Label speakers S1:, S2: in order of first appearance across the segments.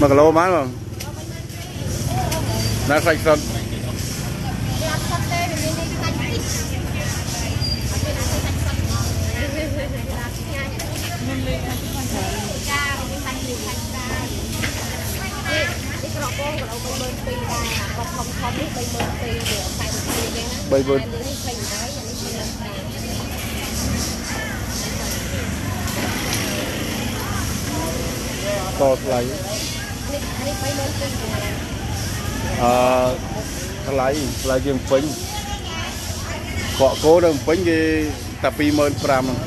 S1: 1គីឡូប៉ុន្មានបងណាសាច់សុទ្ធ
S2: វាអត់សុទ្ធទេវាមាននេះសាច់តិចអត់មា នអាសាច់សុទ្ធហ្មងវាឆ្ងាញ់មិនលេងចាមានសាច់នេះសាច់ចានេះនេះក្រកងក៏ដល់32000ដែរក៏ធំធំនេះ32000វា40រៀលអញ្ចឹងណានេះ20ដែរនេះ20ដែរ
S1: តថ្លៃ
S2: នេះនេះ32000ដែរ
S1: អឺថ្លៃថ្លៃជាងពេញកក់គោនៅពេញគេតែ25000ហ្នឹង
S2: តាមមកម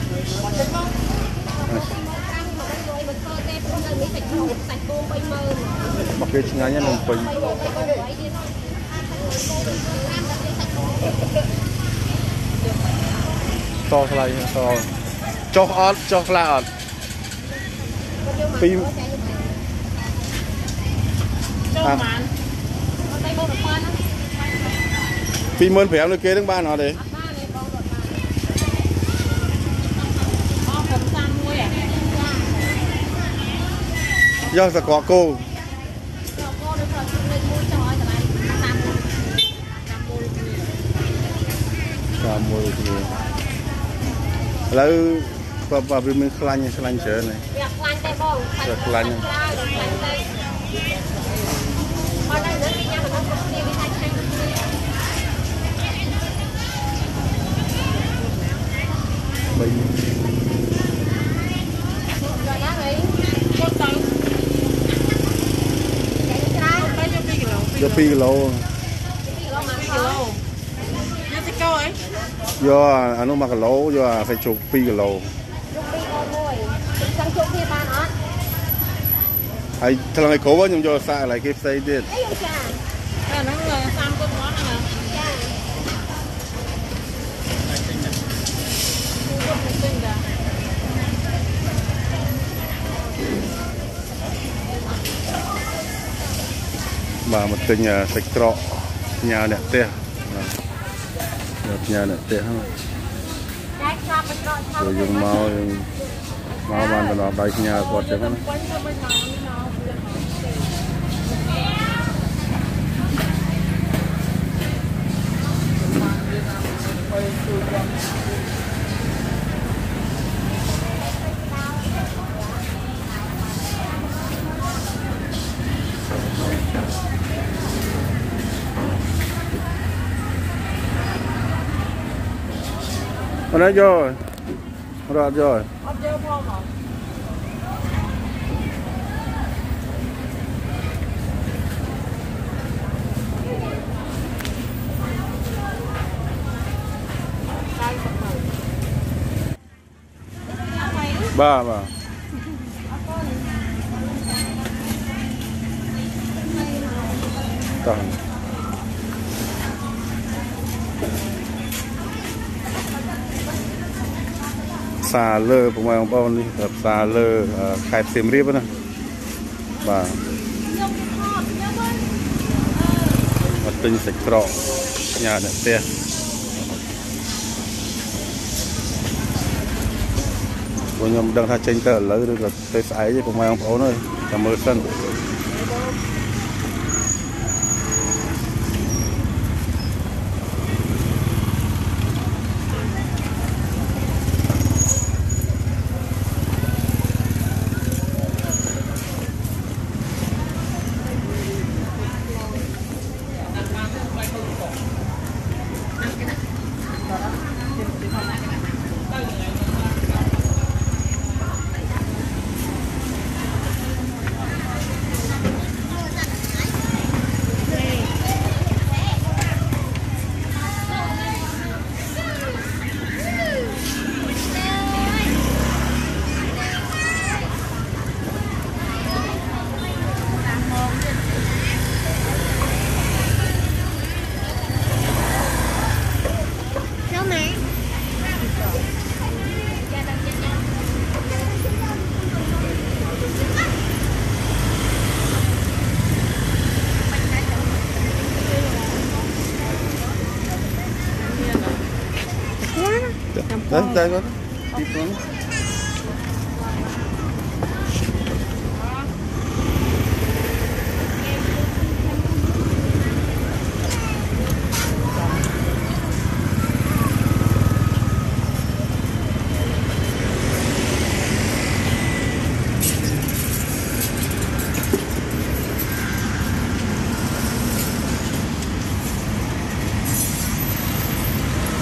S2: កធ្វើទេព្រោះនៅនេះសាច់ជ្រូកសាច់គោ30000
S1: មកគេឆ្ងាញ់ហ្នឹងនៅពេញ
S2: 30000ទៀត
S1: តថ្លៃតចុះអត់ចុះខ្លះអត់ពី
S2: ចូល បានអត់តែបងប៉ុណ្ណា
S1: 25000នៅគេហ្នឹងបានអត់ទេ
S2: អត់បានទេបងរត់បានអស់ខ្ញុំតាមមួយអាចា
S1: យកសកកគោ
S2: ចូលកោដូចប្រជុំលេខមួយចង់ឲ្យកន្លែងតាមមួយតាមមួយគ្នា
S1: តាមមួយគ្នាឥឡូវបើបើវាមានខ្លាញ់ខ្លាញ់ច្រើនហើយ
S2: វាខ្លាញ់ទេបង
S1: វាខ្លាញ់
S2: ខ្លាញ់ Giờ phi kì lâu Giờ phi kì lâu 2
S1: kg. 2 kg. Giờ anh nó mặc lỗ, giờ phải chụp 2
S2: lâu.
S1: ហើយថ្លឹងឯគ្រូខ្ញុំយកសាក់កន្លែងគេផ្សេងទៀត
S2: អីយកចាអាហ្នឹងសាមគាត់មកហ្នឹងចាគាត់មិនទិញដែរ
S1: បាទមកទិញសាច់ក្រកញ៉ាអ្នកផ្ទះបាទញ៉ាអ្នកផ្ទះហ្នឹង
S2: តែខ្លាប់បិទរកឆោ
S1: ព្រោះយើងមកយើងមកបានទៅដល់ដៃញ៉ាគាត់ចឹងណា
S2: វិញទៅមិនមកមក
S1: អូនយករត់យក
S2: អត់យក ផងមកតែទៅ
S1: បាទបាទតោះផ្សារលើពុកម៉ែបងប្អូននេះផ្សារលើអឺខេត្តសៀមរាបណាបាទមកទិញសាច់ក្រកញ៉ាអ្នកផ្ទះព្រោះខ្ញុំមិនដឹងថាចេញទៅឥឡូវឬក៏ទៅស្អែកទេពុកម៉ែបងប្អូនអើយចាំមើលសិន tay con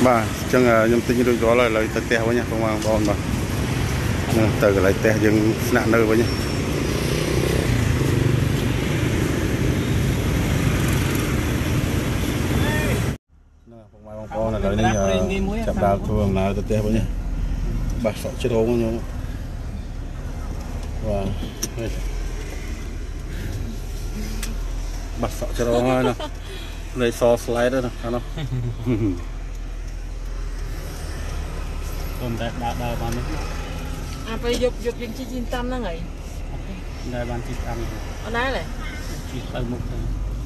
S1: Bye. ចឹងខ្ញុំទិញរួចរាល់ហើយឥឡូវទៅផ្ទះវិញណាបងប្អូនបាទហ្នឹងទៅកន្លែងផ្ទះយើងស្នាក់នៅវិញណាណាបងប្អូនឥឡូវនេះចាប់ដើមធ្វើដំណើរទៅផ្ទះវិញណាបាសសក់ជ្រងខ្ញុំបាទបាសសក់ជ្រងហើយណាលេខសស្លាយទៅណា អានោះ
S3: គុំតែដើរដើរបាននេះ
S4: អាពេលយប់យប់យើងជីជីនតាមហ្នឹងហើយ
S3: ដើរបានទីតាម
S4: អត់ដែរទេ
S3: ជីទៅមុខទៅ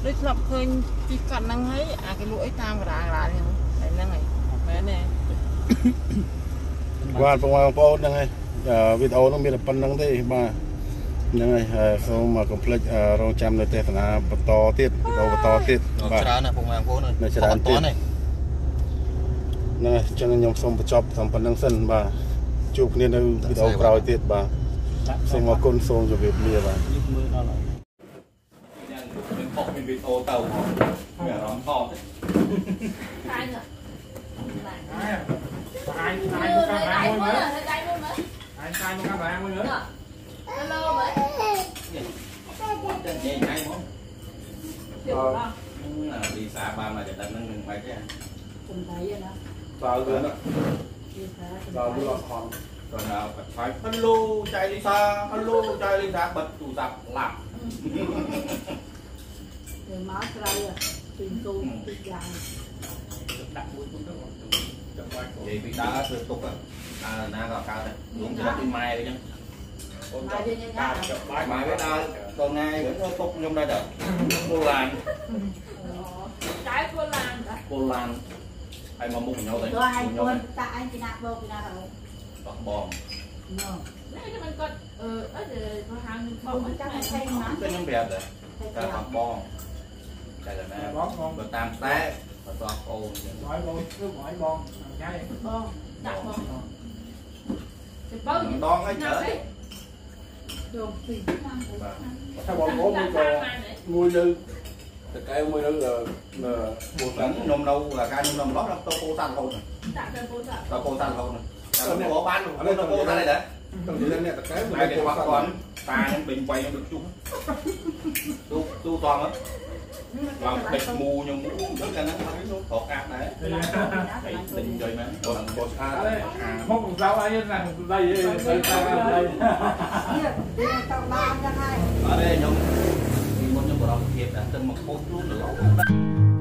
S4: ដូចធ្លាប់ឃើញទីកាត់ហ្នឹងហើយអាគេលក់អីតាមកណ្ដាលកណ្ដាលហ្នឹងតែហ្នឹងហើយអត់មែនទេ
S1: បាទបងប្អូនហ្នឹងហើយវីដេអូនោះមានតែប៉ុណ្្នឹងទេបាទហ្នឹងហើយហើយសូមកុំភ្លេចរងចាំនៅទេសនាបន្តទៀតវីដេអូបន្តទៀតបាទ
S5: ច្រើនណាស់ពុកម៉ែបងប្អូន
S1: នៅច្រើនទៀត
S5: ទេ
S1: ហ្នឹងហើយអញ្ចឹងខ្ញុំសូមបញ្ចប់តាមប៉ុណ្្នឹងសិនបាទជួបគ្នានៅវីដេអូក្រោយទៀតបាទសូមអរគុណសូមជម្រាបលាបាទ
S3: យឹកមើលដល់ហើយ
S5: មានផុសមានវីដេអូទៅហ្មងមានអារម្មណ៍ថតទេ
S2: ខាញ់
S3: ហើយ
S2: មើលដៃមើលដៃមើលមើល
S3: ហើយខាយមកកាមេរ៉ាមួយ nữa
S2: ហេឡូមើល
S5: តែនិយាយថ្ងៃហ្មង
S4: ជិះដល់
S5: អាទីសាបានមកចំណិតហ្នឹងមិនបាច់ទេ
S4: ចំដៃណា
S1: តើលឿនតើលឿនអត់ខំ
S5: គាត់ដល់បាត់ឆាយហេឡូចៃលីសាហេឡូចៃលីសាបិទទូរស័ព្ទឡាប់
S4: យើងមកក្រៅពីគូពីយ៉ាង
S3: ដាក់មួយពុនទៅចាំបាច់
S5: និយាយពីដើរធ្វើទុកដើរ ណាក៏កើតដែរខ្ញុំជិះពីម៉ែអញ្ចឹង
S3: អូនចាំដាក់ចាំបាច់
S5: ម៉ែវាដើរដល់ថ្ងៃវិញធ្វើទុកខ្ញុំដែរតើពូឡាន
S4: ចៅគួរឡានតា
S5: ពូឡានហើយមកមុខខ្ញុំទៅ
S6: tôi hay
S5: ខ្ញុំ
S6: quên ta anh chị nạp vô chị nạp rồi
S5: បោះបង
S6: no
S4: នេះគេមិនគាត់អឺអត់ទៅហាងបោក
S6: không
S4: មិន
S6: chắc
S4: ចាំ
S6: là
S4: តែ
S6: thay má
S5: ទៅខ្ញុំប្រាប់ដែរ
S6: thay
S5: ការបោះ
S6: kèo
S5: បងតែតែណា
S3: បងបង
S5: បើតាមតែបើតោះអូនចឹង
S3: ឲ្យបងគឺឲ្យបងញ៉ៃ
S4: បងដាក់បងទៅបើ
S5: ម្ដងឲ្យច្រើន
S6: đường phì
S1: ថាបងប្អូនមួយក៏មួយនៅតកែមួយនៅ នៅបូ
S5: ហ្សាម
S1: ន
S5: ងខ្ញុំនៅអាការខ្ញុំនៅម្ដងដល់ទៅពោតាន់រហូត
S4: ដាក់ទៅពោតា
S5: ដល់ពោតាន់រហូតតែខ្ញុំក៏បានទៅពោតាន់ដែរ
S1: ទៅនិយាយនេះតកែ
S5: តែគេខ្វះគាត់តាខ្ញុំពេញបាយខ្ញុំទៅជុះទូទូតងឡើងបិចមូខ្ញុំទៅកាលហ្នឹងខ្ញុំប្រកាសដែរហើយទិញយកមកបង
S1: បូស្អាត
S3: មកកំសៅអីណាដៃអីដៃតាដៃ
S6: kia đi tao ba ra hai
S5: អត់ទេខ្ញុំពីមុនខ្ញុំបរោះ ភាពដែរទៅមកពោតខ្លួនទៅ
S1: ចុ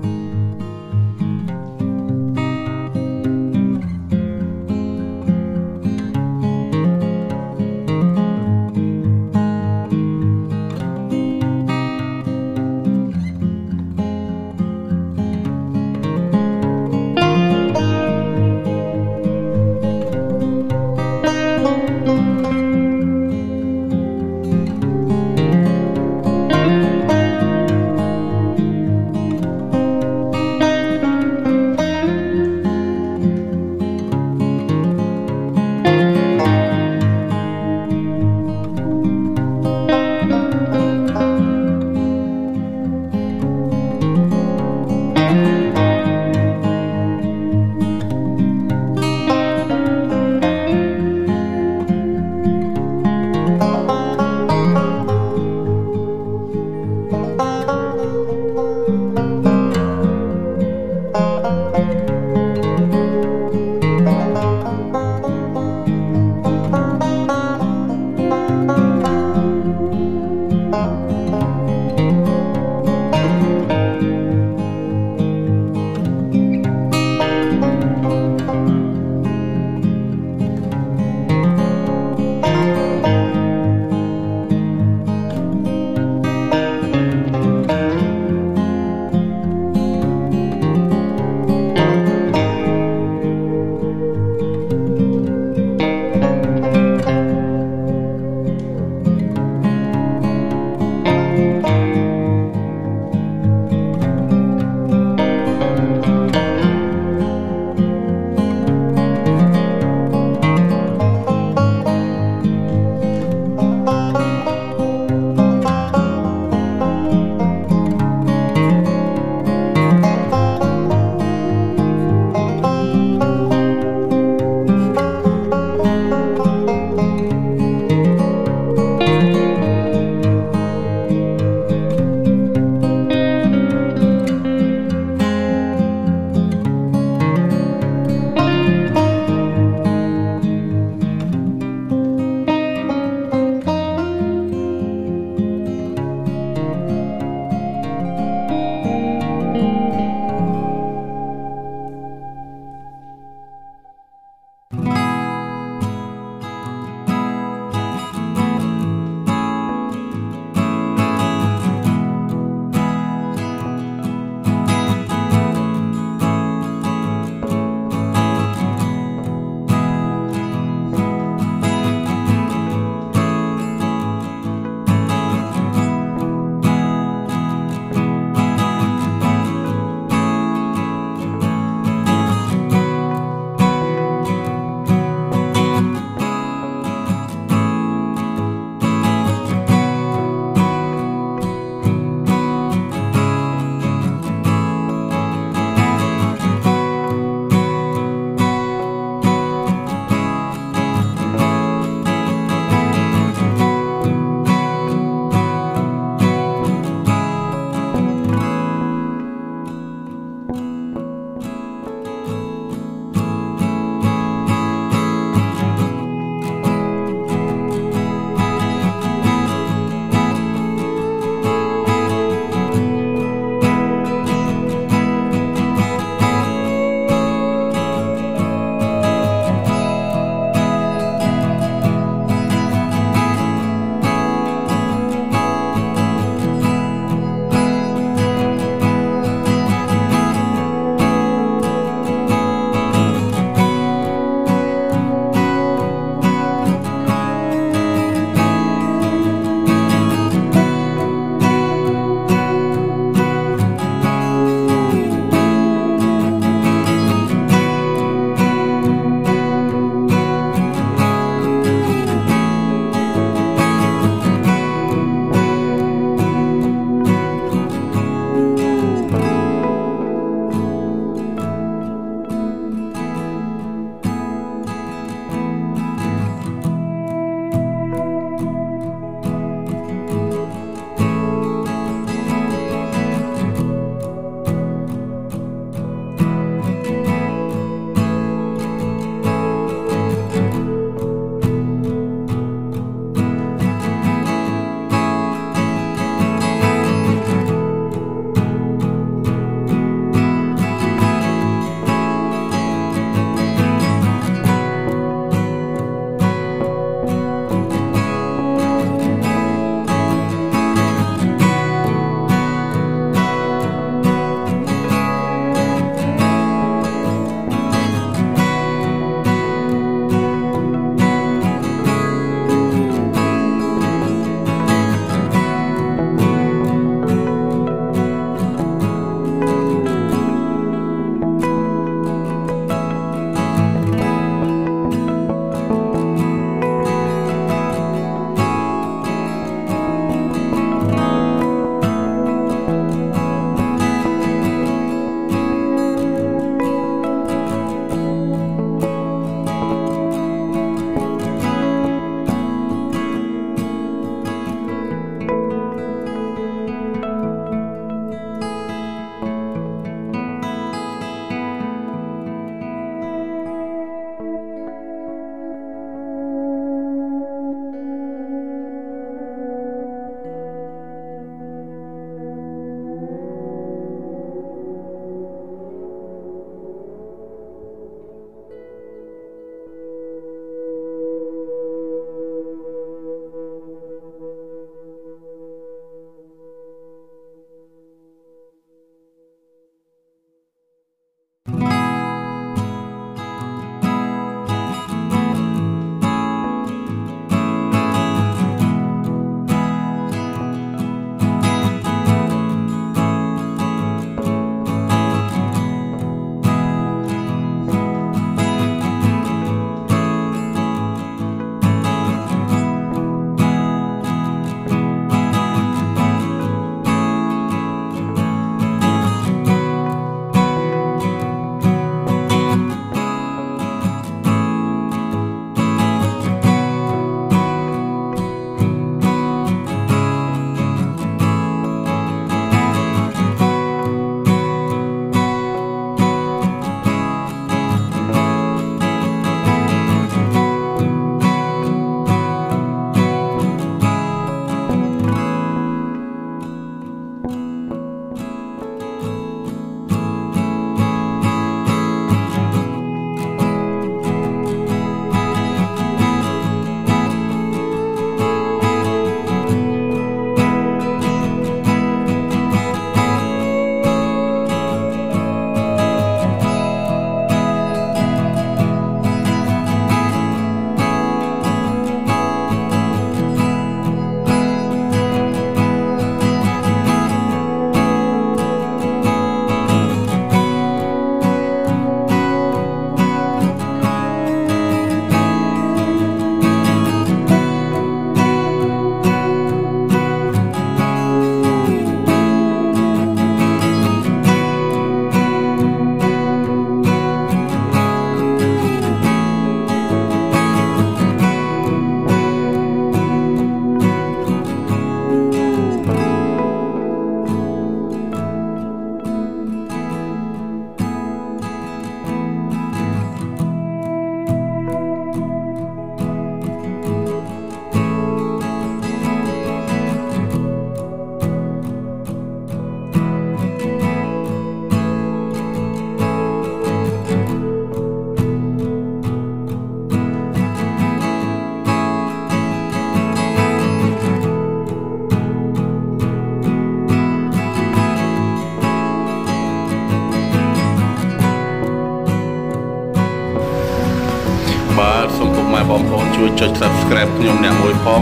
S1: ផង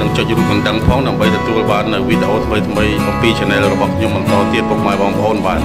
S1: និងចុចរូបកណ្ដឹងផងដើម្បីទទួលបាននូវវីដេអូថ្មីៗអំពី Channel របស់ខ្ញុំបន្តទៀតពុកម៉ែបងប្អូនបាទ